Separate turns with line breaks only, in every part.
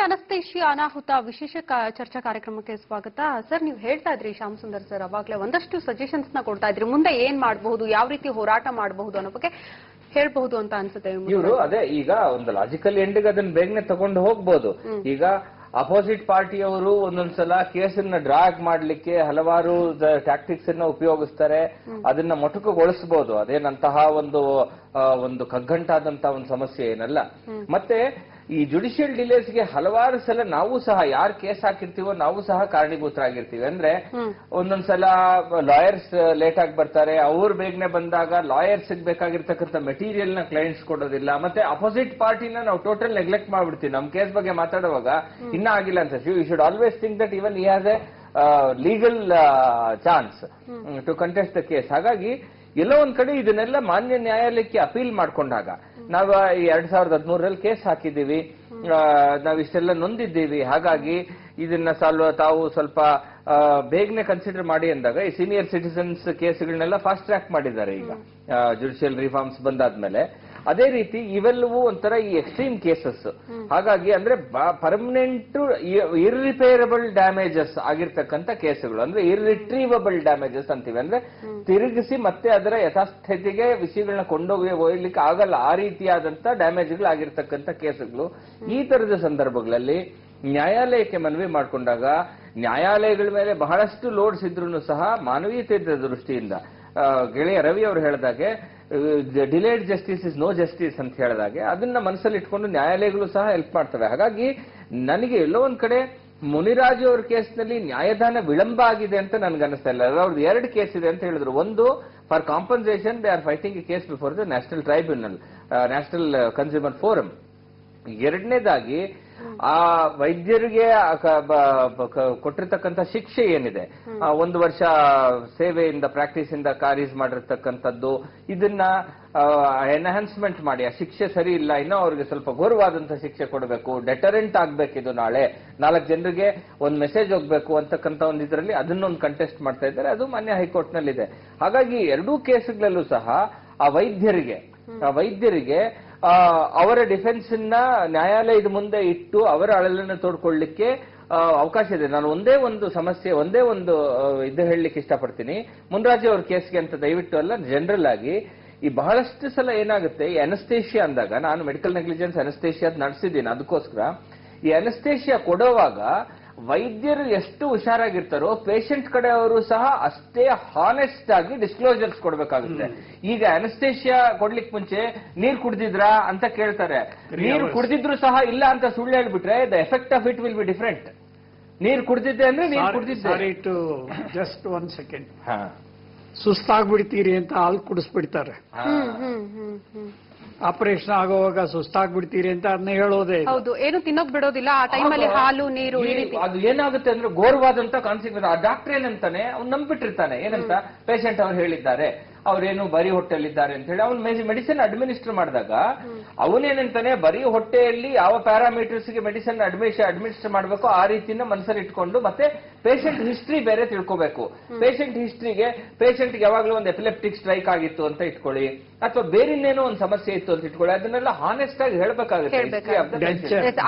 ಮತ್ತೊಮ್ಮೆ ಅನಸ್ತೇಶಿಯ ಅನಾಹುತ ವಿಶೇಷ ಚರ್ಚಾ ಕಾರ್ಯಕ್ರಮಕ್ಕೆ ಸ್ವಾಗತ. ಸರ್ ನೀವು ಹೇಳ್ತಾ ಇದ್ರಿ ಶ್ಯಾಮ್ ಸುಂದರ್ ಸರ್ ಅವಾಗಲೇ ಒಂದಷ್ಟು ಸಜೆಷನ್ಸ್ನ ಕೊಡ್ತಾ ಇದ್ರಿ. ಮುಂದೆ ಏನ್ ಮಾಡಬಹುದು ಯಾವ ರೀತಿ ಹೋರಾಟ ಮಾಡಬಹುದು ಅನ್ನೋ ಬಗ್ಗೆ ಹೇಳ್ಬಹುದು ಅಂತ ಅನ್ಸುತ್ತೆ
ಇವರು ಅದೇ ಈಗ ಒಂದು ಲಾಜಿಕಲ್ ಎಂಡ್ಗೆ ಅದನ್ನ ಬೇಗನೆ ತಗೊಂಡು ಹೋಗ್ಬೋದು. ಈಗ ಅಪೋಸಿಟ್ ಪಾರ್ಟಿಯವರು ಒಂದೊಂದ್ಸಲ ಕೇಸನ್ನ ಡ್ರಾಗ್ ಮಾಡ್ಲಿಕ್ಕೆ ಹಲವಾರು ಟ್ಯಾಕ್ಟಿಕ್ಸ್ ಅನ್ನ ಉಪಯೋಗಿಸ್ತಾರೆ. ಅದನ್ನ ಮೊಟಕುಗೊಳಿಸಬಹುದು ಅದೇನಂತಹ ಒಂದು ಒಂದು ಕಗ್ಗಂಟಾದಂತಹ ಒಂದು ಸಮಸ್ಯೆ ಏನಲ್ಲ. ಮತ್ತೆ ಈ ಜುಡಿಷಿಯಲ್ ಡಿಲೇಸ್ಗೆ ಹಲವಾರು ಸಲ ನಾವು ಸಹ ಯಾರು ಕೇಸ್ ಹಾಕಿರ್ತೀವೋ ನಾವು ಸಹ ಕಾರಣೀಭೂತರಾಗಿರ್ತೀವಿ. ಅಂದ್ರೆ ಒಂದೊಂದ್ಸಲ ಲಾಯರ್ಸ್ ಲೇಟ್ ಆಗಿ ಬರ್ತಾರೆ ಅವ್ರು ಬೇಗನೆ ಬಂದಾಗ ಲಾಯರ್ಸ್ ಬೇಕಾಗಿರ್ತಕ್ಕಂಥ ಮೆಟೀರಿಯಲ್ನ ಕ್ಲೈಂಟ್ಸ್ ಕೊಡೋದಿಲ್ಲ ಮತ್ತೆ ಅಪೋಸಿಟ್ ಪಾರ್ಟಿನ ನಾವು ಟೋಟಲ್ ನೆಗ್ಲೆಕ್ಟ್ ಮಾಡ್ಬಿಡ್ತೀವಿ. ನಮ್ ಕೇಸ್ ಬಗ್ಗೆ ಮಾತಾಡುವಾಗ ಇನ್ನ ಆಗಿಲ್ಲ ಅಂತ you should always think that even he has a legal chance to contest the case ಹಾಗಾಗಿ ಎಲ್ಲೋ ಒಂದ್ ಕಡೆ ಇದನ್ನೆಲ್ಲ ಮಾನ್ಯ ನ್ಯಾಯಾಲಯಕ್ಕೆ ಅಪೀಲ್ ಮಾಡ್ಕೊಂಡಾಗ ನಾವು ಈ ಎರಡ್ ಸಾವಿರದ ಹದಿಮೂರರಲ್ಲಿ ಕೇಸ್ ಹಾಕಿದ್ದೀವಿ ನಾವು ಇಷ್ಟೆಲ್ಲ ನೊಂದಿದ್ದೀವಿ ಹಾಗಾಗಿ ಇದನ್ನ ಸಾಲ್ವ ತಾವು ಸ್ವಲ್ಪ ಬೇಗನೆ ಕನ್ಸಿಡರ್ ಮಾಡಿ ಅಂದಾಗ ಈ ಸೀನಿಯರ್ ಸಿಟಿಸನ್ಸ್ ಕೇಸ್ಗಳನ್ನೆಲ್ಲ ಫಾಸ್ಟ್ ಟ್ರ್ಯಾಕ್ ಮಾಡಿದ್ದಾರೆ ಈಗ. ಜುಡಿಷಿಯಲ್ ರಿಫಾರ್ಮ್ಸ್ ಬಂದಾದ್ಮೇಲೆ. ಅದೇ ರೀತಿ ಇವೆಲ್ಲವೂ ಒಂಥರ ಈ ಎಕ್ಸ್ಟ್ರೀಮ್ ಕೇಸಸ್ ಹಾಗಾಗಿ ಅಂದ್ರೆ ಪರ್ಮನೆಂಟ್ ಇರ್ರಿಪೇರಬಲ್ ಡ್ಯಾಮೇಜಸ್ ಆಗಿರ್ತಕ್ಕಂಥ ಕೇಸುಗಳು ಅಂದ್ರೆ ಇರ್ರಿಟ್ರೀವಬಲ್ ಡ್ಯಾಮೇಜಸ್ ಅಂತೀವಿ. ಅಂದ್ರೆ ತಿರುಗಿಸಿ ಮತ್ತೆ ಅದರ ಯಥಾಸ್ಥಿತಿಗೆ ವಿಷಯಗಳನ್ನ ಕೊಂಡೋಗಿ ಹೋಗ್ಲಿಕ್ಕೆ ಆಗಲ್ಲ. ಆ ರೀತಿಯಾದಂತ ಡ್ಯಾಮೇಜ್ಗಳು ಆಗಿರ್ತಕ್ಕಂತ ಕೇಸುಗಳು ಈ ತರದ ಸಂದರ್ಭಗಳಲ್ಲಿ ನ್ಯಾಯಾಲಯಕ್ಕೆ ಮನವಿ ಮಾಡಿಕೊಂಡಾಗ ನ್ಯಾಯಾಲಯಗಳ ಮೇಲೆ ಬಹಳಷ್ಟು ಲೋಡ್ಸ್ ಇದ್ರೂ ಸಹ ಮಾನವೀಯತೆ ದೃಷ್ಟಿಯಿಂದ ಗೆಳೆಯ ರವಿ ಅವರು ಹೇಳಿದಾಗೆ delayed justice is no justice ಅಂತ ಹೇಳಿದಾಗೆ, ಅದನ್ನ ಮನಸ್ಸಲ್ಲಿ ಇಟ್ಕೊಂಡು ನ್ಯಾಯಾಲಯಗಳು ಸಹ ಹೆಲ್ಪ್ ಮಾಡ್ತವೆ. ಹಾಗಾಗಿ ನನಗೆ ಎಲ್ಲೋ ಒಂದ್ ಕಡೆ ಮುನಿರಾಜು ಅವ್ರ ಕೇಸ್ನಲ್ಲಿ ನ್ಯಾಯದಾನ ವಿಳಂಬ ಆಗಿದೆ ಅಂತ ನನ್ಗೆ ಅನಿಸ್ತಾ ಇಲ್ಲ. ಅವ್ರದ್ದು ಎರಡು ಕೇಸ್ ಇದೆ ಅಂತ ಹೇಳಿದ್ರು. ಒಂದು, for compensation, they are fighting a case before the national tribunal national consumer forum. ಎರಡನೇದಾಗಿ ಆ ವೈದ್ಯರಿಗೆ ಕೊಟ್ಟಿರ್ತಕ್ಕಂಥ ಶಿಕ್ಷೆ ಏನಿದೆ? ಆ ಒಂದು ವರ್ಷ ಸೇವೆಯಿಂದ ಪ್ರಾಕ್ಟೀಸ್ ಇಂದ ಕಾರೀಸ್ ಮಾಡಿರ್ತಕ್ಕಂಥದ್ದು ಇದನ್ನ ಎನ್ಹಾನ್ಸ್ಮೆಂಟ್ ಮಾಡಿ. ಆ ಶಿಕ್ಷೆ ಸರಿ ಇಲ್ಲ ಇನ್ನು ಅವ್ರಿಗೆ ಸ್ವಲ್ಪ ಘೋರವಾದಂತ ಶಿಕ್ಷೆ ಕೊಡಬೇಕು ಡೆಟರೆಂಟ್ ಆಗ್ಬೇಕಿದು ನಾಳೆ. ನಾಲ್ಕು ಜನರಿಗೆ ಒಂದು ಮೆಸೇಜ್ ಹೋಗ್ಬೇಕು ಅಂತಕ್ಕಂಥ ಒಂದು ಇದರಲ್ಲಿ ಅದನ್ನೊಂದು ಕಂಟೆಸ್ಟ್ ಮಾಡ್ತಾ ಇದ್ದಾರೆ. ಅದು ಮಾನ್ಯ ಹೈಕೋರ್ಟ್ ನಲ್ಲಿದೆ ಹಾಗಾಗಿ ಎರಡೂ ಕೇಸ್ಗಳಲ್ಲೂ ಸಹ ಆ ವೈದ್ಯರಿಗೆ ಆ ವೈದ್ಯರಿಗೆ ಅವರ ಡಿಫೆನ್ಸ್ ನ್ಯಾಯಾಲಯದ ಮುಂದೆ ಇಟ್ಟು ಅವರ ಅಳಲನ್ನು ತೋಡ್ಕೊಳ್ಳಿಕ್ಕೆ ಅವಕಾಶ ಇದೆ. ನಾನು ಒಂದೇ ಒಂದು ಸಮಸ್ಯೆ, ಒಂದೇ ಒಂದು ಇದು ಹೇಳಲಿಕ್ಕೆ ಇಷ್ಟಪಡ್ತೀನಿ. ಮುನ್ರಾಜು ಅವ್ರ ಕೇಸ್ಗೆ ಅಂತ ದಯವಿಟ್ಟು ಅಲ್ಲ ಜನರಲ್ ಆಗಿ, ಈ ಬಹಳಷ್ಟು ಸಲ ಏನಾಗುತ್ತೆ, ಈ ಅನಸ್ತೇಷಿಯಾ ಅಂದಾಗ, ನಾನು ಮೆಡಿಕಲ್ ನೆಗ್ಲಿಜೆನ್ಸ್ ಅನಸ್ತೇಷಿಯಾ ನಡೆಸಿದ್ದೀನಿ, ಅದಕ್ಕೋಸ್ಕರ, ಈ ಅನಸ್ತೇಷಿಯಾ ಕೊಡುವಾಗ ವೈದ್ಯರು ಎಷ್ಟು ಹುಷಾರಾಗಿರ್ತಾರೋ ಪೇಷಂಟ್ ಕಡೆಯವರು ಸಹ ಅಷ್ಟೇ ಹಾನೆಸ್ಟ್ ಆಗಿ ಡಿಸ್ಕ್ಲೋಜರ್ಸ್ ಕೊಡ್ಬೇಕಾಗುತ್ತೆ. ಈಗ ಅನಸ್ತೇಷಿಯಾ ಕೊಡ್ಲಿಕ್ ಮುಂಚೆ ನೀರ್ ಕುಡ್ದಿದ್ರಾ ಅಂತ ಕೇಳ್ತಾರೆ. ನೀರು ಕುಡ್ದಿದ್ರು ಸಹ ಇಲ್ಲ ಅಂತ ಸುಳ್ಳು ಹೇಳ್ಬಿಟ್ರೆ the effect of it will be different ನೀರ್ ಕುಡ್ದಿದ್ದೆ ಅಂದ್ರೆ ನೀರ್ ಕುಡ್ದಿದ್ದೆ.
Sorry to just one second
ಹಾ.
ಸುಸ್ತಾಗ್ಬಿಡ್ತೀರಿ ಅಂತ ಹಾಲು ಕುಡಿಸ್ಬಿಡ್ತಾರೆ. ಆಪರೇಷನ್ ಆಗುವಾಗ ಸುಸ್ತಾಗ್ಬಿಡ್ತೀರಿ ಅಂತ ಅದನ್ನ ಹೇಳೋದೇ ಇಲ್ಲ.
ಹೌದು ಏನು ತಿನ್ನೋಕ್ ಬಿಡೋದಿಲ್ಲ ಆ ಟೈಮಲ್ಲಿ ಹಾಲು ನೀರು ಈ
ಈ-
ರೀತಿ.
ಅದು ಏನಾಗುತ್ತೆ ಅಂದ್ರೆ ಘೋರವಾದಂತ ಕಾನ್ಸಿಕ್ವೆನ್ಸ್ ಆ ಡಾಕ್ಟರ್ ಏನಂತಾನೆ ಅವ್ನ್ ನಂಬಿಟ್ಟಿರ್ತಾನೆ. ಏನಂತ? ಪೇಷಂಟ್ ಅವ್ರು ಹೇಳಿದ್ದಾರೆ ಅವ್ರೇನು ಬರೀ ಹೊಟ್ಟೆಲಿದ್ದಾರೆ ಅಂತ ಹೇಳಿ ಅವ್ನು ಮೆಡಿಸಿನ್ ಅಡ್ಮಿನಿಸ್ಟರ್ ಮಾಡಿದಾಗ ಅವನೇನಂತಾನೆ ಬರೀ ಹೊಟ್ಟೆಯಲ್ಲಿ ಯಾವ ಪ್ಯಾರಾಮೀಟರ್ಸ್ಗೆ ಮೆಡಿಸಿನ್ ಅಡ್ಮಿಷನ್ ಅಡ್ಮಿನಿಸ್ಟರ್ ಮಾಡಬೇಕು ಆ ರೀತಿನ ಮನಸ್ಸಲ್ಲಿ ಇಟ್ಕೊಂಡು ಮತ್ತೆ ಪೇಷಂಟ್ ಹಿಸ್ಟ್ರಿ ಬೇರೆ ತಿಳ್ಕೋಬೇಕು. ಪೇಷಂಟ್ ಹಿಸ್ಟ್ರಿಗೆ ಪೇಷಂಟ್ ಯಾವಾಗ್ಲೂ ಒಂದು ಎಪಿಲೆಪ್ಟಿಕ್ ಸ್ಟ್ರೈಕ್ ಆಗಿತ್ತು ಅಂತ ಇಟ್ಕೊಳ್ಳಿ. ಅಥವಾ ಬೇರಿನ್ನೇನೋ ಒಂದು ಸಮಸ್ಯೆ ಇತ್ತು ಅಂತ ಇಟ್ಕೊಳ್ಳಿ ಅದನ್ನೆಲ್ಲ ಹಾನೆಸ್ಟ್ ಆಗಿ ಹೇಳ್ಬೇಕಾಗುತ್ತೆ.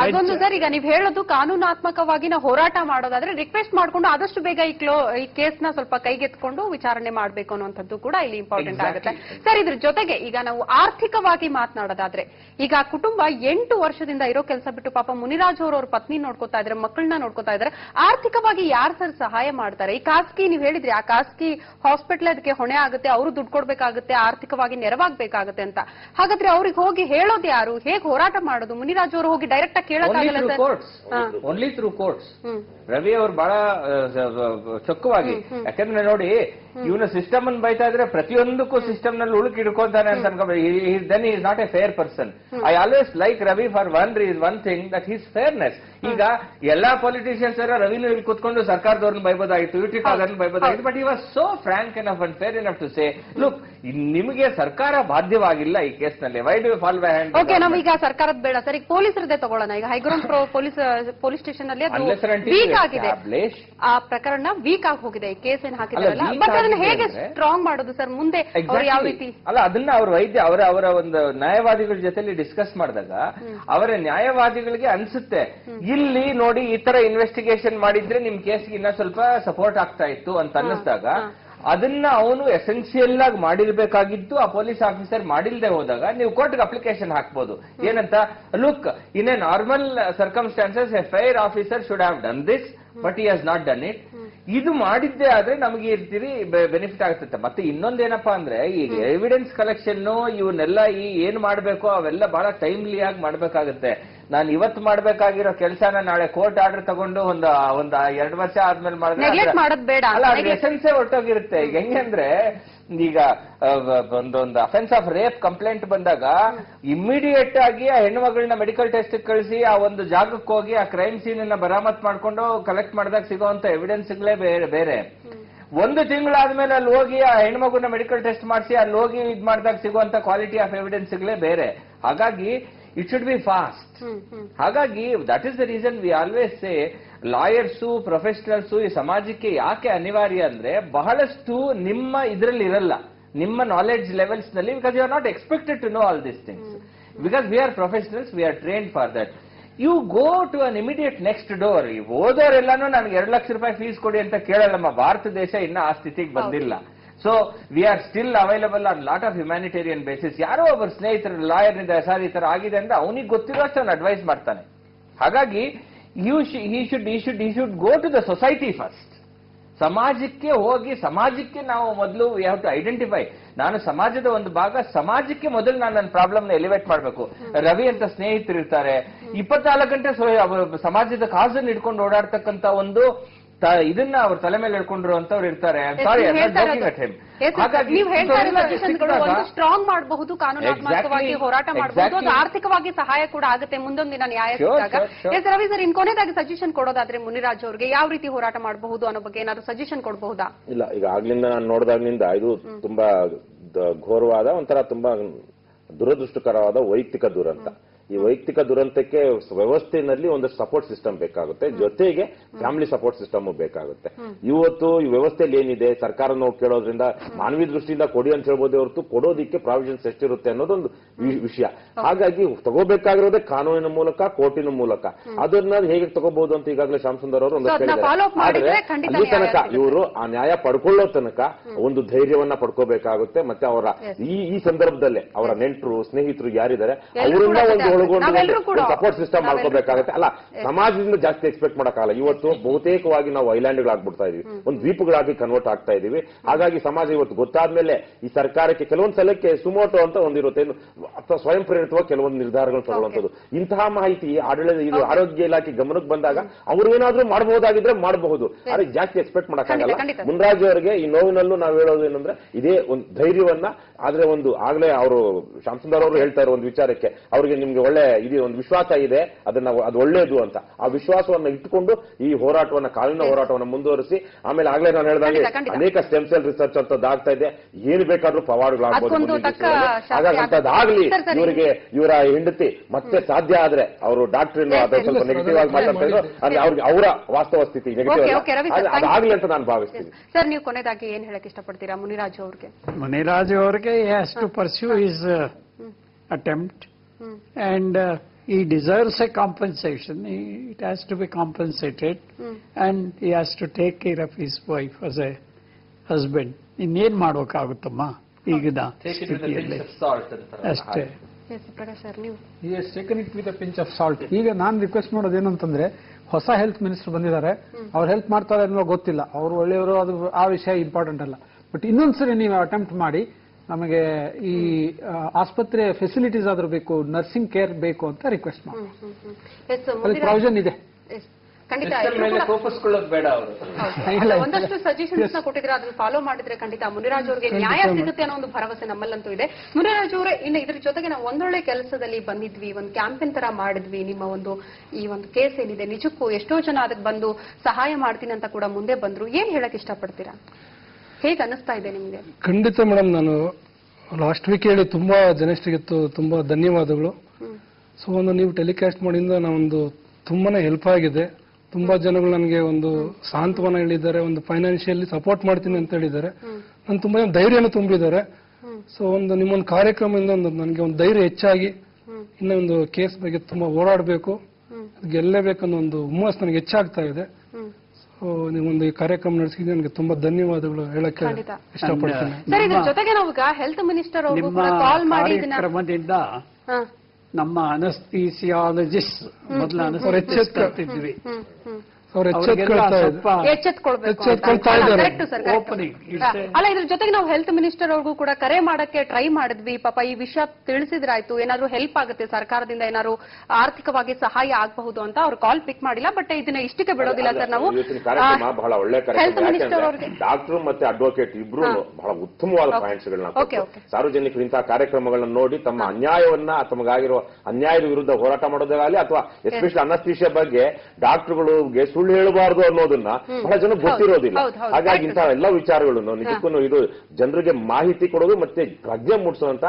ಅದೊಂದು ಸರ್ ಈಗ ನೀವು ಹೇಳೋದು ಕಾನೂನಾತ್ಮಕವಾಗಿ ನಾವು ಹೋರಾಟ ಮಾಡೋದಾದ್ರೆ ರಿಕ್ವೆಸ್ಟ್ ಮಾಡ್ಕೊಂಡು ಆದಷ್ಟು ಬೇಗ ಈ ಕ್ಲೋ ಈ ಕೇಸ್ನ ಸ್ವಲ್ಪ ಕೈಗೆತ್ಕೊಂಡು ವಿಚಾರಣೆ ಮಾಡ್ಬೇಕು ಅನ್ನುವಂಥದ್ದು ಕೂಡ ಇಲ್ಲಿ ಇಂಪಾರ್ಟೆಂಟ್ ಆಗುತ್ತೆ. ಸರ್ ಇದ್ರ ಜೊತೆಗೆ ಈಗ ನಾವು ಆರ್ಥಿಕವಾಗಿ ಮಾತನಾಡೋದಾದ್ರೆ ಈಗ ಕುಟುಂಬ ಎಂಟು ವರ್ಷದಿಂದ ಇರೋ ಕೆಲಸ ಬಿಟ್ಟು ಪಾಪ ಮುನಿರಾಜ್ ಅವರು ಅವ್ರ ಪತ್ನಿ ನೋಡ್ಕೋತಾ ಇದ್ರೆ ಮಕ್ಕಳನ್ನ ನೋಡ್ಕೋತಾ ಇದ್ರೆ ಆರ್ಥಿಕವಾಗಿ ಯಾರು ಸರ್ ಸಹಾಯ ಮಾಡ್ತಾರೆ? ಈ ಖಾಸಗಿ ನೀವು ಹೇಳಿದ್ರಿ ಆ ಖಾಸಗಿ ಹಾಸ್ಪಿಟಲ್ ಅದಕ್ಕೆ ಹೊಣೆ ಆಗುತ್ತೆ ಅವರು ದುಡ್ಡು ಕೊಡ್ಬೇಕಾಗುತ್ತೆ ಆರ್ಥಿಕವಾಗಿ ನೆರವಾಗ್ಬೇಕಾಗುತ್ತೆ ಅಂತ. ಹಾಗಾದ್ರೆ ಅವ್ರಿಗೆ ಹೋಗಿ ಹೇಳೋದು ಯಾರು? ಹೇಗೆ ಹೋರಾಟ ಮಾಡೋದು? ಮುನಿರಾಜ್ ಅವರು ಹೋಗಿ ಡೈರೆಕ್ಟ್ ಆಗಿ ಕೇಳಕ್ಕಾಗಲ್ಲ
through courts.
ಹ್ಮ್.
ರವಿ ಅವರು ಬಹಳ ಚೊಕ್ಕವಾಗಿ ಯಾಕಂದ್ರೆ ನೋಡಿ ಇವನು ಸಿಸ್ಟಮ್ ಅನ್ನು ಬೈತಾ ಇದ್ರೆ ಪ್ರತಿಯೊಂದಕ್ಕೂ ಸಿಸ್ಟಮ್ನಲ್ಲಿ ಉಳುಕಿ ಹಿಡ್ಕೊಂತಾನೆ ಅಂತ ಅನ್ಕೋಬೇಕು then is not a fair person I always like Ravi for one reason one thing that is fairness ಈಗ ಎಲ್ಲಾ ಪೊಲಿಟಿಷಿಯನ್ಸ್ ರವಿನು ಇಲ್ಲಿ ಕುತ್ಕೊಂಡು ಸರ್ಕಾರದವ್ರನ್ನ ಬೈಬೋದಾಗಿತ್ತು ಯು ಟಿ ಖಾದರ್ನ ಬೈಬೋದಾಗಿತ್ತು but he was so frank enough and fair enough to say look ನಿಮಗೆ ಸರ್ಕಾರ ಬಾಧ್ಯವಾಗಿಲ್ಲ ಈ ಕೇಸ್ನಲ್ಲಿ why do fall by hand
okay ಈಗ ಸರ್ಕಾರದ ಬೇಡ. ಸರಿ ಈಗ ಪೊಲೀಸರದೇ ತಗೊಳ್ಳೋಣ. ಈಗ high ground police police station ಅಲ್ಲಿ ವೀಕ್ ಆಗಿದೆ. ಆ ಪ್ರಕರಣ ವೀಕ್ ಆಗಿ ಹೋಗಿದೆ. ಕೇಸ್ ಏನ್
ಹಾಕಿದ್ರೆ
ಹಾಕಿದಾರಲ್ಲ ಅದನ್ನ ಹೇಗೆ ಸ್ಟ್ರಾಂಗ್ ಮಾಡೋದು ಸರ್? ಮುಂದೆ ಯಾವ ರೀತಿ
ಅಲ್ಲ ಅದನ್ನ ಅವ್ರ ವೈದ್ಯ ಅವರ ಅವರ ಒಂದು ನ್ಯಾಯವಾದಿಗಳ ಜೊತೆಲಿ ಡಿಸ್ಕಸ್ ಮಾಡಿದಾಗ ಅವರ ನ್ಯಾಯವಾದಿಗಳಿಗೆ ಅನ್ಸುತ್ತೆ. ಇಲ್ಲಿ ನೋಡಿ ಈ ತರ ಇನ್ವೆಸ್ಟಿಗೇಷನ್ ಮಾಡಿದ್ರೆ ನಿಮ್ ಕೇಸ್ಗೆ ಇನ್ನ ಸ್ವಲ್ಪ ಸಪೋರ್ಟ್ ಆಗ್ತಾ ಇತ್ತು ಅಂತ ಅನ್ನಿಸ್ದಾಗ ಅದನ್ನ ಅವನು ಎಸೆನ್ಸಿಯಲ್ ಆಗಿ ಮಾಡಿರ್ಬೇಕಾಗಿತ್ತು ಆ ಪೊಲೀಸ್ ಆಫೀಸರ್ ಮಾಡಿಲ್ದೆ ಹೋದಾಗ ನೀವು ಕೋರ್ಟ್ಗೆ ಅಪ್ಲಿಕೇಶನ್ ಹಾಕ್ಬೋದು. ಏನಂತ? Look in a normal circumstances a fire officer should have done this but he has not done it ಇದು ಮಾಡಿದ್ದೆ ಆದ್ರೆ ನಮಗೆ ಇರ್ತೀರಿ ಬೆನಿಫಿಟ್ ಆಗ್ತಿತ್ತ ಮತ್ತೆ ಇನ್ನೊಂದೇನಪ್ಪಾ ಅಂದ್ರೆ ಈ ಎವಿಡೆನ್ಸ್ ಕಲೆಕ್ಷನ್ ಇವನ್ನೆಲ್ಲ ಈ ಏನ್ ಮಾಡ್ಬೇಕು ಅವೆಲ್ಲ ಬಹಳ ಟೈಮ್ಲಿ ಆಗಿ ಮಾಡ್ಬೇಕಾಗುತ್ತೆ. ನಾನು ಇವತ್ತು ಮಾಡ್ಬೇಕಾಗಿರೋ ಕೆಲಸನ ನಾಳೆ ಕೋರ್ಟ್ ಆರ್ಡರ್ ತಗೊಂಡು ಒಂದು ಒಂದು ಎರಡು ವರ್ಷ ಆದ್ಮೇಲೆ ಮಾಡಿದ್ರೆ ಅದ್ರ- ಅದ್ರ ಎಸೆನ್ಸೇ ಹೊರಟೋಗಿರುತ್ತೆ ಈಗ ಹೆಂಗಂದ್ರೆ ಈಗ ಒಂದೊಂದು ಅಫೆನ್ಸ್ ಆಫ್ ರೇಪ್ ಕಂಪ್ಲೇಂಟ್ ಬಂದಾಗ ಇಮಿಡಿಯೇಟ್ ಆಗಿ ಆ ಹೆಣ್ಮಗಳನ್ನ ಮೆಡಿಕಲ್ ಟೆಸ್ಟ್ ಕಳಿಸಿ ಆ ಒಂದು ಜಾಗಕ್ಕೆ ಹೋಗಿ ಆ ಕ್ರೈಮ್ ಸೀನ್ ಅನ್ನ ಬರಾಮತ್ ಮಾಡ್ಕೊಂಡು ಕಲೆಕ್ಟ್ ಮಾಡಿದಾಗ ಸಿಗೋಂತ ಎವಿಡೆನ್ಸ್ಗಳೇ ಬೇರೆ ಬೇರೆ. ಒಂದು ತಿಂಗಳಾದ್ಮೇಲೆ ಅಲ್ಲಿ ಹೋಗಿ ಆ ಹೆಣ್ಮಗುನ ಮೆಡಿಕಲ್ ಟೆಸ್ಟ್ ಮಾಡಿಸಿ ಅಲ್ಲಿ ಹೋಗಿ ಇದ್ ಮಾಡಿದಾಗ ಸಿಗುವಂತ ಕ್ವಾಲಿಟಿ ಆಫ್ ಎವಿಡೆನ್ಸ್ಗಳೇ ಬೇರೆ. ಹಾಗಾಗಿ ಇಟ್ ಶುಡ್ ಬಿ ಫಾಸ್ಟ್ ಹಾಗಾಗಿ that is the reason we always say lawyers professionals ಈ ಸಮಾಜಕ್ಕೆ ಯಾಕೆ ಅನಿವಾರ್ಯ ಅಂದ್ರೆ ಬಹಳಷ್ಟು ನಿಮ್ಮ ಇದರಲ್ಲಿ ಇರಲ್ಲ. ನಿಮ್ಮ knowledge ಲೆವೆಲ್ಸ್ನಲ್ಲಿ because you are not expected to know all this things because we are professionals we are train for that you go to an immediate next door ಈ ಓದೋರೆಲ್ಲಾನು ನನಗೆ ಎರಡು ಲಕ್ಷ ರೂಪಾಯಿ ಫೀಸ್ ಕೊಡಿ ಅಂತ ಕೇಳಲ್ಲಮ್ಮ. ಭಾರತ ದೇಶ ಇನ್ನ ಆ ಸ್ಥಿತಿಗೆ ಬಂದಿಲ್ಲ. So we are still available on lot of humanitarian basis ಯಾರೋ ಒಬ್ಬ ಸ್ನೇಹಿತರ ಲಾಯರ್ನಿಂದ ಸರ್ ಈ ತರ ಆಗಿದೆ ಅಂದ್ರೆ ಅವನಿಗೆ ಗೊತ್ತಿರೋ ಅಷ್ಟು ಅವ್ನು ಅಡ್ವೈಸ್ ಮಾಡ್ತಾನೆ. ಹಾಗಾಗಿ you he should he should he should go to the society first ಸಮಾಜಕ್ಕೆ ಹೋಗಿ ಸಮಾಜಕ್ಕೆ ನಾವು ಮೊದಲು ವಿ ಹ್ಯಾವ್ ಟು ಐಡೆಂಟಿಫೈ ನಾನು ಸಮಾಜದ ಒಂದು ಭಾಗ ಸಮಾಜಕ್ಕೆ ಮೊದಲು ನಾನು ನನ್ನ ಪ್ರಾಬ್ಲಮ್ನ ಎಲಿವೇಟ್ ಮಾಡಬೇಕು. ರವಿ ಅಂತ ಸ್ನೇಹಿತರು ಇರ್ತಾರೆ ಇಪ್ಪತ್ನಾಲ್ಕು ಗಂಟೆ ಸಮಾಜದ ಕಾಸನ್ನು ಇಟ್ಕೊಂಡು ಓಡಾಡ್ತಕ್ಕಂತ ಒಂದು ಇದನ್ನ ಅವ್ರ ತಲೆ ಮೇಲೆ ಹೇಳ್ಕೊಂಡಿರುವಂತವ್ರು ಅಂತವ್ರು ಇರ್ತಾರೆ ಸಾರಿ
ಸ್ಟ್ರಾಂಗ್ ಮಾಡಬಹುದು ಕಾನೂನಾತ್ಮಕವಾಗಿ ಹೋರಾಟ ಮಾಡಬಹುದು. ಅದು ಆರ್ಥಿಕವಾಗಿ ಸಹಾಯ ಕೂಡ ಆಗುತ್ತೆ ಮುಂದೊಂದು ದಿನ ನ್ಯಾಯ ಸಿಕ್ಕಾಗ. ಎಸ್ ರವಿ ಸರ್ ಇನ್ ಕೊನೆದಾಗಿ ಸಜೆಷನ್ ಕೊಡೋದಾದ್ರೆ ಮುನಿರಾಜ್ ಅವರಿಗೆ ಯಾವ ರೀತಿ ಹೋರಾಟ ಮಾಡಬಹುದು ಅನ್ನೋ ಬಗ್ಗೆ ಏನಾದ್ರು ಸಜೆಷನ್ ಕೊಡಬಹುದಾ?
ಇಲ್ಲ ಈಗ ಆಗ್ಲಿಂದ ನಾನು ನೋಡಿದಾಗ್ಲಿಂದ ಇದು ತುಂಬಾ ಘೋರವಾದ ಒಂಥರ ತುಂಬಾ ದುರದೃಷ್ಟಕರವಾದ ವೈಯಕ್ತಿಕ ದುರಂತ. ಈ ವೈಯಕ್ತಿಕ ದುರಂತಕ್ಕೆ ವ್ಯವಸ್ಥೆನಲ್ಲಿ ಒಂದು ಸಪೋರ್ಟ್ ಸಿಸ್ಟಮ್ ಬೇಕಾಗುತ್ತೆ. ಜೊತೆಗೆ ಫ್ಯಾಮಿಲಿ ಸಪೋರ್ಟ್ ಸಿಸ್ಟಮ್ ಬೇಕಾಗುತ್ತೆ. ಇವತ್ತು ಈ ವ್ಯವಸ್ಥೆಯಲ್ಲಿ ಏನಿದೆ? ಸರ್ಕಾರ ನಾವು ಕೇಳೋದ್ರಿಂದ ಮಾನವೀಯ ದೃಷ್ಟಿಯಿಂದ ಕೊಡಿ ಅಂತ ಹೇಳ್ಬೋದೇ ಹೊರತು ಕೊಡೋದಿಕ್ಕೆ ಪ್ರಾವಿಷನ್ಸ್ ಎಷ್ಟಿರುತ್ತೆ ಅನ್ನೋದೊಂದು ವಿಷಯ. ಹಾಗಾಗಿ ತಗೋಬೇಕಾಗಿರೋದೇ ಕಾನೂನಿನ ಮೂಲಕ ಕೋರ್ಟಿನ ಮೂಲಕ. ಅದನ್ನ ಹೇಗೆ ತಗೋಬಹುದು ಅಂತ ಈಗಾಗಲೇ ಶ್ಯಾಮ್ ಸುಂದರ್ ಅವರು ಅಲ್ಲಿ ತನಕ. ಇವರು ಆ ನ್ಯಾಯ ಪಡ್ಕೊಳ್ಳೋ ತನಕ ಒಂದು ಧೈರ್ಯವನ್ನ ಪಡ್ಕೋಬೇಕಾಗುತ್ತೆ. ಮತ್ತೆ ಅವರ ಈ ಈ ಸಂದರ್ಭದಲ್ಲೇ ಅವರ ನೆಂಟರು ಸ್ನೇಹಿತರು ಯಾರಿದ್ದಾರೆ ಅವರಿಂದ ಒಂದು ಒಳಗೊಂಡು ಸಪೋರ್ಟ್ ಸಿಸ್ಟಮ್ ಮಾಡ್ಕೋಬೇಕಾಗುತ್ತೆ. ಅಲ್ಲ ಸಮಾಜದಿಂದ ಜಾಸ್ತಿ ಎಕ್ಸ್ಪೆಕ್ಟ್ ಮಾಡೋಕ್ಕಾಗಲ್ಲ. ಇವತ್ತು ಬಹುತೇಕವಾಗಿ ನಾವು ಐಲ್ಯಾಂಡ್ಗಳಾಗ್ಬಿಡ್ತಾ ಇದೀವಿ. ಒಂದು ದ್ವೀಪಗಳಾಗಿ ಕನ್ವರ್ಟ್ ಆಗ್ತಾ ಇದೀವಿ. ಹಾಗಾಗಿ ಸಮಾಜ ಇವತ್ತು ಗೊತ್ತಾದ್ಮೇಲೆ ಈ ಸರ್ಕಾರಕ್ಕೆ ಕೆಲವೊಂದು ಸಲಕ್ಕೆ ಸುಮೋಟೋ ಅಂತ ಒಂದಿರುತ್ತೆ. ಅಥವಾ ಸ್ವಯಂ ಪ್ರೇರಿತವಾಗಿ ಕೆಲವೊಂದು ನಿರ್ಧಾರಗಳು ತಗೊಳ್ಳುವಂಥದ್ದು. ಇಂತಹ ಮಾಹಿತಿ ಆಡಳಿತ ಇದು ಆರೋಗ್ಯ ಇಲಾಖೆ ಗಮನಕ್ಕೆ ಬಂದಾಗ ಅವರು ಏನಾದ್ರೂ ಮಾಡಬಹುದಾಗಿದ್ರೆ ಮಾಡಬಹುದು. ಆದ್ರೆ ಜಾಸ್ತಿ ಎಕ್ಸ್ಪೆಕ್ಟ್ ಮಾಡೋಕ್ಕಾಗಲ್ಲ. ಮುನ್ರಾಜ್ ಅವರಿಗೆ ಈ ನೋವಿನಲ್ಲೂ ನಾವು ಹೇಳೋದು ಏನಂದ್ರೆ ಇದೇ ಒಂದು ಧೈರ್ಯವನ್ನ ಆದ್ರೆ ಒಂದು ಆಗ್ಲೇ ಅವರು ಶಾಮಸುಂದರ್ ಅವರು ಹೇಳ್ತಾ ಇರೋ ಒಂದು ವಿಚಾರಕ್ಕೆ ಅವರಿಗೆ ನಿಮ್ಗೆ ಒಳ್ಳೆ ಇದೆ ಒಂದು ವಿಶ್ವಾಸ ಇದೆ ಅದನ್ನ ಅದು ಒಳ್ಳೇದು ಅಂತ. ಆ ವಿಶ್ವಾಸವನ್ನ ಇಟ್ಟುಕೊಂಡು ಈ ಹೋರಾಟವನ್ನ ಕಾಲಿನ ಹೋರಾಟವನ್ನ ಮುಂದುವರಿಸಿ ಆಮೇಲೆ ಆಗ್ಲೇ ನಾನು ಹೇಳ್ದಂಗೆ. ಅನೇಕ ಸ್ಟೆಮ್ ಸೆಲ್ ರಿಸರ್ಚ್ ಅಂತ ಆಗ್ತಾ ಇದೆ. ಏನು ಬೇಕಾದ್ರೂ ದಿವಸಗಳಲ್ಲಿ. ಹಾಗಾಗಿ ಅಂತದ್ದಾಗ್ಲಿ. ಇವರಿಗೆ ಇವರ ಹೆಂಡತಿ ಮತ್ತೆ ಸಾಧ್ಯ ಆದ್ರೆ ಅವರು ಡಾಕ್ಟರ್ ಅದ ಸ್ವಲ್ಪ ನೆಗೆಟಿವ್ ಆಗಿ ಮಾತಾಡ್ತಾ ಇದ್ರು. ಅಂದ್ರೆ ಅವ್ರಿಗೆ ಅವರ ವಾಸ್ತವ ಸ್ಥಿತಿ ನೆಗೆಟಿವ್. ಅದಾಗ್ಲಿ ಅಂತ ನಾನು ಭಾವಿಸ್ತೀನಿ.
ಸರ್ ನೀವು ಕೊನೆಯದಾಗಿ ಏನ್ ಹೇಳಕ್ ಇಷ್ಟಪಡ್ತೀರಾ ಮುನಿರಾಜು ಅವ್ರಿಗೆ?
ಮುನಿರಾಜು ಅವರಿಗೆ has to pursue is attempt
hmm.
and uh, he deserves a compensation. He, it has to be compensated, and he has to take care of his wife as a husband. ಇನ್ನೇನ್ ಮಾಡ್ಬೇಕಾಗುತ್ತಮ್ಮ ಈಗಿನ ಸ್ಥಿತಿಯಲ್ಲಿ? ಅಷ್ಟೇ.
ಪಿಂಚ್ ಆಫ್ ಸಾಲ್ಟ್ ಈಗ ನಾನು request ಮಾಡೋದು ಏನಂತಂದ್ರೆ ಹೊಸ health minister ಬಂದಿದ್ದಾರೆ. ಅವ್ರು ಹೆಲ್ಪ್ ಮಾಡ್ತಾರೆ ಅನ್ನೋ ಗೊತ್ತಿಲ್ಲ. ಅವ್ರು ಒಳ್ಳೆಯವರು ಅದು ಆ ವಿಷಯ ಇಂಪಾರ್ಟೆಂಟ್ ಅಲ್ಲ. ಬಟ್ ಇನ್ನೊಂದ್ಸರಿ ನೀವು ಅಟೆಂಪ್ಟ್ ಮಾಡಿ ನಮಗೆ ಈ ಆಸ್ಪತ್ರೆ ಫೆಸಿಲಿಟೀಸ್ ಆದ್ರೂ ಬೇಕು ನರ್ಸಿಂಗ್ ಕೇರ್ ಬೇಕು ಅಂತ ರಿಕ್ವೆಸ್ಟ್ ಮಾಡಿ ಪ್ರಾವಿಷನ್ ಇದೆ.
ಎಸ್ ಖಂಡಿತ
ಸಿಸ್ಟಮ್
ಎಲ್ರೂ
ಮೇಲೆ
ಕೂಡ-
ಬೇಡ ಅವರು.
ಇಲ್ಲ,
ಒಂದಷ್ಟು ಸಜೆಷನ್ಸ್ನ ಕೊಟ್ಟಿದ್ರೆ ಅದನ್ನ ಫಾಲೋ ಮಾಡಿದ್ರೆ ಖಂಡಿತ ಮುನಿರಾಜ್ ಅವರಿಗೆ ನ್ಯಾಯ ಸಿಗುತ್ತೆ ಅನ್ನೋ ಒಂದು ಭರವಸೆ ನಮ್ಮಲ್ಲಂತೂ ಇದೆ. ಮುನಿರಾಜ್ ಅವರೇ ಇನ್ನು ಇದ್ರ ಜೊತೆಗೆ ನಾವು ಒಂದೊಳ್ಳೆ ಕೆಲಸದಲ್ಲಿ ಬಂದಿದ್ವಿ ಒಂದು ಕ್ಯಾಂಪೇನ್ ತರ ಮಾಡಿದ್ವಿ ನಿಮ್ಮ ಒಂದು ಈ ಒಂದು ಕೇಸ್ ಏನಿದೆ ನಿಜಕ್ಕೂ ಎಷ್ಟೋ ಜನ ಅದಕ್ಕೆ ಬಂದು ಸಹಾಯ ಮಾಡ್ತೀನಿ ಅಂತ ಕೂಡ ಮುಂದೆ ಬಂದ್ರು. ಏನ್ ಹೇಳಕ್ ಇಷ್ಟಪಡ್ತೀರಾ? ಹೇಗೆ ಅನಿಸ್ತಾ ಇದೆ ನಿಮಗೆ?
ಖಂಡಿತ ಮೇಡಮ್ ನಾನು ಲಾಸ್ಟ್ ವೀಕ್ ಹೇಳಿ ತುಂಬಾ ಜನಷ್ಟಿಗೆ ತುಂಬಾ ಧನ್ಯವಾದಗಳು. ಸೊ ಒಂದು ನೀವು ಟೆಲಿಕಾಸ್ಟ್ ಮಾಡಿಂದ ನಾವೊಂದು ತುಂಬಾನೇ ಹೆಲ್ಪ್ ಆಗಿದೆ. ತುಂಬಾ ಜನಗಳು ನನಗೆ ಒಂದು ಸಾಂತ್ವನ ಹೇಳಿದ್ದಾರೆ ಒಂದು ಫೈನಾನ್ಷಿಯಲಿ ಸಪೋರ್ಟ್ ಮಾಡ್ತೀನಿ ಅಂತ ಹೇಳಿದ್ದಾರೆ. ನಾನು ತುಂಬಾ ಧೈರ್ಯನೂ ತುಂಬಿದ್ದಾರೆ. ಸೊ ಒಂದು ನಿಮ್ಮೊಂದು ಕಾರ್ಯಕ್ರಮದಿಂದ ಒಂದು ನನಗೆ ಒಂದು ಧೈರ್ಯ ಹೆಚ್ಚಾಗಿ ಇನ್ನೊಂದು ಕೇಸ್ ಬಗ್ಗೆ ತುಂಬಾ ಓಡಾಡಬೇಕು. ಗೆಲ್ಲೇಬೇಕನ್ನೋ ಒಂದು ಹುಮ್ಮಸ್ ನನಗೆ ಹೆಚ್ಚಾಗ್ತಾ ಇದೆ. ಈ ಕಾರ್ಯಕ್ರಮ ನಡೆಸಿದ್ರೆ ನನಗೆ ತುಂಬಾ ಧನ್ಯವಾದಗಳು ಹೇಳಕ್ಕೆ. ಇಷ್ಟಪಡ್ತೀನಿ.
ಸರ್ ಇದ್ರ ಜೊತೆಗೆ ನಾವು ಈಗ ಹೆಲ್ತ್ ಮಿನಿಸ್ಟರ್
ಅವರು
ಕೂಡ ಕಾಲ್ ಮಾಡಿ
ಕಾರ್ಯಕ್ರಮದಿಂದ
ಹಾ,
ನಮ್ಮ ಅನಸ್ತೀಸಿಯಾಲಜಿಸ್ಟ್ ಮೊದಲ ಅನಸ್ತೀಸಿಯಾಲಜಿಸ್ಟ್
ಅಲ್ಲ, ಇದ್ರ ಜೊತೆಗೆ ನಾವು ಹೆಲ್ತ್ ಮಿನಿಸ್ಟರ್ ಅವ್ರಿಗೂ ಕೂಡ ಕರೆ ಮಾಡಕ್ಕೆ ಟ್ರೈ ಮಾಡಿದ್ವಿ. ಪಾಪ ಈ ವಿಷಯ ತಿಳಿಸಿದ್ರಾಯ್ತು. ಏನಾದ್ರು ಹೆಲ್ಪ್ ಆಗುತ್ತೆ? ಸರ್ಕಾರದಿಂದ ಏನಾದ್ರು ಆರ್ಥಿಕವಾಗಿ ಸಹಾಯ ಆಗಬಹುದು ಅಂತ ಅವ್ರು ಕಾಲ್ ಪಿಕ್ ಮಾಡಿಲ್ಲ. ಬಟ್ ಇದನ್ನ ಇಷ್ಟಕ್ಕೆ ಬಿಡೋದಿಲ್ಲ ಸರ್ ನಾವು.
ಬಹಳ ಒಳ್ಳೆ
ಹೆಲ್ತ್
ಕಾರ್ಯಕ್ರಮ.
ಮಿನಿಸ್ಟರ್ ಅವ್ರಿಗೆ
ಯಾಕಂದ್ರೆ ಡಾಕ್ಟರ್ ಮತ್ತೆ ಅಡ್ವೊಕೇಟ್ ಇಬ್ರು ಬಹಳ ಉತ್ತಮವಾದ ಪಾಯಿಂಟ್ಸ್. ಸಾರ್ವಜನಿಕರು ಇಂತಹ ಕಾರ್ಯಕ್ರಮಗಳನ್ನ ನೋಡಿ ತಮ್ಮ ಅನ್ಯಾಯವನ್ನ ತಮಗಾಗಿರುವ ಅನ್ಯಾಯದ ವಿರುದ್ಧ ಹೋರಾಟ ಮಾಡೋದಾಗಲಿ ಅಥವಾ ಎಸ್ಪೆಷಲಿ ಅನಸ್ತೀಶಿಯ ಬಗ್ಗೆ ಡಾಕ್ಟರ್ಗಳಿಗೆ ಸುಳ್ಳು ಹೇಳಬಾರದು ಅನ್ನೋದನ್ನ ಬಹಳ ಜನ ಗೊತ್ತಿರೋದಿಲ್ಲ. ಹಾಗಾಗಿ ಇಂತಹ ಎಲ್ಲ ವಿಚಾರಗಳನ್ನು ನಿಜಕ್ಕೂ ಇದು ಜನರಿಗೆ ಮಾಹಿತಿ ಕೊಡೋದು ಮತ್ತೆ ಪ್ರಜ್ಞೆ ಮೂಡಿಸುವಂತ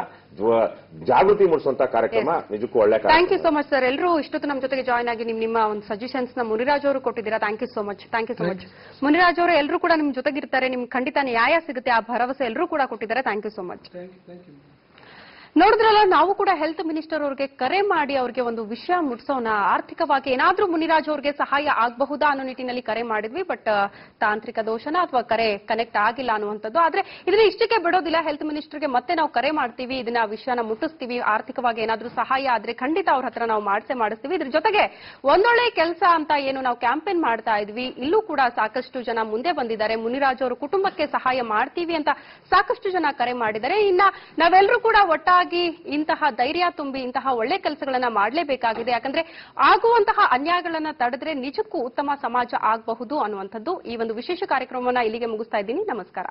ಜಾಗೃತಿ ಮೂಡಿಸುವಂತ ಕಾರ್ಯಕ್ರಮ ನಿಜಕ್ಕೂ ಒಳ್ಳೆ
thank you so much sir ಎಲ್ಲರೂ ಇಷ್ಟೊತ್ತು ನಮ್ಮ ಜೊತೆಗೆ ಜಾಯ್ನ್ ಆಗಿ ನಿಮ್ ನಿಮ್ಮ ಒಂದು ಸಜೆಷನ್ಸ್ನ ಮುನಿರಾಜ್ ಅವರು ಕೊಟ್ಟಿದ್ದೀರಾ? Thank you so much thank you so much Muniraj ಅವರು ಎಲ್ಲರೂ ಕೂಡ ನಿಮ್ ಜೊತೆಗಿರ್ತಾರೆ. ನಿಮ್ಗೆ ಖಂಡಿತ ನ್ಯಾಯ ಸಿಗುತ್ತೆ. ಆ ಭರವಸೆ ಎಲ್ಲರೂ ಕೂಡ ಕೊಟ್ಟಿದ್ದಾರೆ. ಥ್ಯಾಂಕ್ ಯು ಸೋ ಮಚ್ ನೋಡಿದ್ರಲ್ಲ, ನಾವು ಕೂಡ ಹೆಲ್ತ್ ಮಿನಿಸ್ಟರ್ ಅವರಿಗೆ ಕರೆ ಮಾಡಿ ಅವ್ರಿಗೆ ಒಂದು ವಿಷಯ ಮುಟ್ಸೋಣ. ಆರ್ಥಿಕವಾಗಿ ಏನಾದ್ರೂ ಮುನಿರಾಜ್ ಅವ್ರಿಗೆ ಸಹಾಯ ಆಗಬಹುದಾ ಅನ್ನೋ ನಿಟ್ಟಿನಲ್ಲಿ ಕರೆ ಮಾಡಿದ್ವಿ ಬಟ್ ತಾಂತ್ರಿಕ ದೋಷನ ಅಥವಾ ಕರೆ ಕನೆಕ್ಟ್ ಆಗಿಲ್ಲ ಅನ್ನುವಂಥದ್ದು. ಆದ್ರೆ ಇದನ್ನ ಇಷ್ಟಕ್ಕೆ ಬಿಡೋದಿಲ್ಲ. ಹೆಲ್ತ್ ಮಿನಿಸ್ಟರ್ಗೆ ಮತ್ತೆ ನಾವು ಕರೆ ಮಾಡ್ತೀವಿ, ಇದನ್ನ ವಿಷಯನ ಮುಟ್ಟಿಸ್ತೀವಿ, ಆರ್ಥಿಕವಾಗಿ ಏನಾದ್ರೂ ಸಹಾಯ ಆದ್ರೆ ಖಂಡಿತ ಅವ್ರ ಹತ್ರ ನಾವು ಮಾಡಿಸೇ ಮಾಡಿಸ್ತೀವಿ. ಇದ್ರ ಜೊತೆಗೆ ಒಂದೊಳ್ಳೆ ಕೆಲಸ ಅಂತ ಏನು ನಾವು ಕ್ಯಾಂಪೇನ್ ಮಾಡ್ತಾ ಇದ್ವಿ, ಇಲ್ಲೂ ಕೂಡ ಸಾಕಷ್ಟು ಜನ ಮುಂದೆ ಬಂದಿದ್ದಾರೆ. ಮುನಿರಾಜ್ ಅವರು ಕುಟುಂಬಕ್ಕೆ ಸಹಾಯ ಮಾಡ್ತೀವಿ ಅಂತ ಸಾಕಷ್ಟು ಜನ ಕರೆ ಮಾಡಿದ್ದಾರೆ. ಇನ್ನ ನಾವೆಲ್ಲರೂ ಕೂಡ ಒಟ್ಟಾಗಿ ಇಂತಹ ಧೈರ್ಯ ತುಂಬಿ ಇಂತಹ ಒಳ್ಳೆ ಕೆಲಸಗಳನ್ನ ಮಾಡಲೇಬೇಕಾಗಿದೆ. ಯಾಕಂದ್ರೆ ಆಗುವಂತಹ ಅನ್ಯಾಯಗಳನ್ನ ತಡೆದ್ರೆ ನಿಜಕ್ಕೂ ಉತ್ತಮ ಸಮಾಜ ಆಗಬಹುದು ಅನ್ನುವಂಥದ್ದು ಈ ಒಂದು ವಿಶೇಷ ಕಾರ್ಯಕ್ರಮವನ್ನ ಇಲ್ಲಿಗೆ ಮುಗಿಸ್ತಾ ಇದ್ದೀನಿ. ನಮಸ್ಕಾರ.